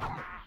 Ah!